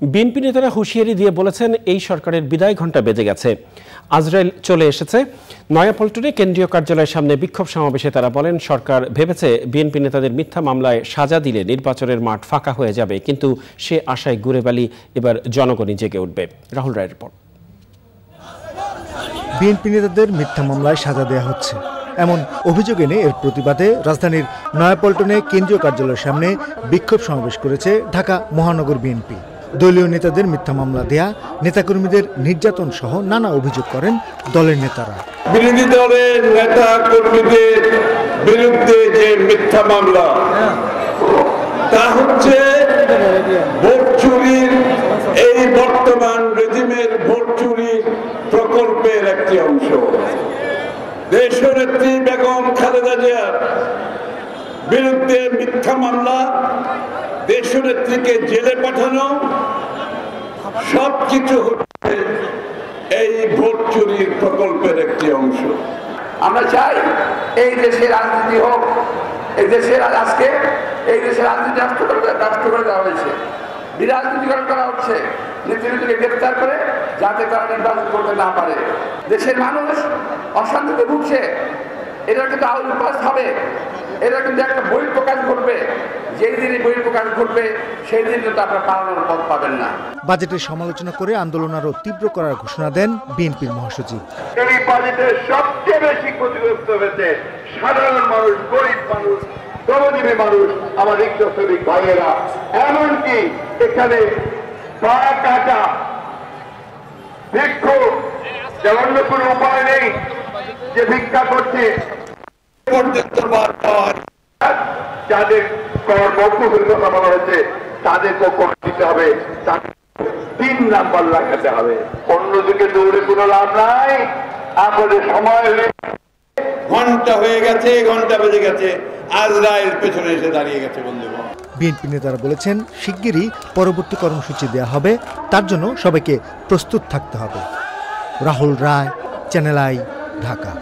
BNP নেতারা হুঁশিয়ারি দিয়ে বলেছেন, এই সরকারের বিদায় ঘণ্টা বেজে গেছে। আজরাইল চলে এসেছে। নয়াপল্টনে কেন্দ্রীয় কার্যালয়ের সামনে বিক্ষোভ সমাবেশে তারা বলেন, সরকার ভেবেছে বিএনপি নেতাদের মিথ্যা মামলায় সাজা দিলে নির্বাচনের মাঠ ফাঁকা হয়ে যাবে, কিন্তু সে আশায় গুরেবালি এবার জনগণই জেগে উঠবে। রাহুল রায়ের রিপোর্ট। বিএনপি নেতাদের মিথ্যা মামলায় সাজা দেওয়া হচ্ছে। এমন অভিযোগ এনে এর প্রতিবাদে রাজধানীর নয়াপল্টনে কেন্দ্রীয় কার্যালয়ের সামনে বিক্ষোভ সমাবেশ করেছে ঢাকা মহানগর বিএনপি। দলীয় নেতাদের মিথ্যা মামলা দেয়া, নেতাকর্মীদের নির্যাতন সহ নানা অভিযোগ করেন দলের নেতারা। বিরোধী দলের নেতা কর্মীদের বিরুদ্ধে যে মিথ্যা মামলা, তা হচ্ছে চুরির, এই বর্তমান রেজিমের ভোট চুরি প্রকল্পের একটি অংশ। দেশনেত্রী বেগম খালেদা জিয়ার বিরুদ্ধে মিথ্যা মামলা দেশনেত্রীকে জেলে পাঠানো, সবকিছু হচ্ছে এই ভোট চুরির প্রকল্পের একটি অংশ। আমরা চাই এই দেশে রাজনীতি হোক, এই দেশের আজকে এই দেশের রাজনীতি রাষ্ট্র করে রাষ্ট্র করে দেওয়া হয়েছে। বিরাজনীতিকরণ করা হচ্ছে নেতৃত্বকে গ্রেপ্তার করে যাতে তারা নির্বাচন করতে না পারে। দেশের মানুষ অশান্তিতে ভুগছে। এটা কিন্তু আউল পাস হবে। এটা কিন্তু একটা বই যেই দিনই বই ঘটবে সেই দিন কিন্তু আপনারা পালানোর পথ পাবেন না। বাজেটের সমালোচনা করে আন্দোলন আরও তীব্র করার ঘোষণা দেন বিএনপির মহাসচিব। এই বাজেটে সবচেয়ে বেশি ক্ষতিগ্রস্ত হয়েছে সাধারণ মানুষ গরিব মানুষ শ্রমজীবী মানুষ আমার রিক্সা শ্রমিক ভাইয়েরা। এমনকি এখানে পা কাটা ভিক্ষু যে অন্য কোনো উপায় নেই যে ভিক্ষা করছে। পর্যন্ত বার পাওয়া যাদের কর কথা বলা হয়েছে, তাদেরকেও কর দিতে হবে তিন নাম্বার লাগাতে হবে। অন্যদিকে দৌড়ে কোনো লাভ নাই। আমাদের সময় ঘণ্টা হয়ে গেছে, ঘণ্টা বেজে গেছে। পেছনে এসে দাঁড়িয়ে গেছে বন্ধুগণ। বিএনপি নেতারা বলেছেন, শিগগিরই পরবর্তী কর্মসূচি দেওয়া হবে, তার জন্য সবাইকে প্রস্তুত থাকতে হবে। Rahul Roy, channel I, Dhaka.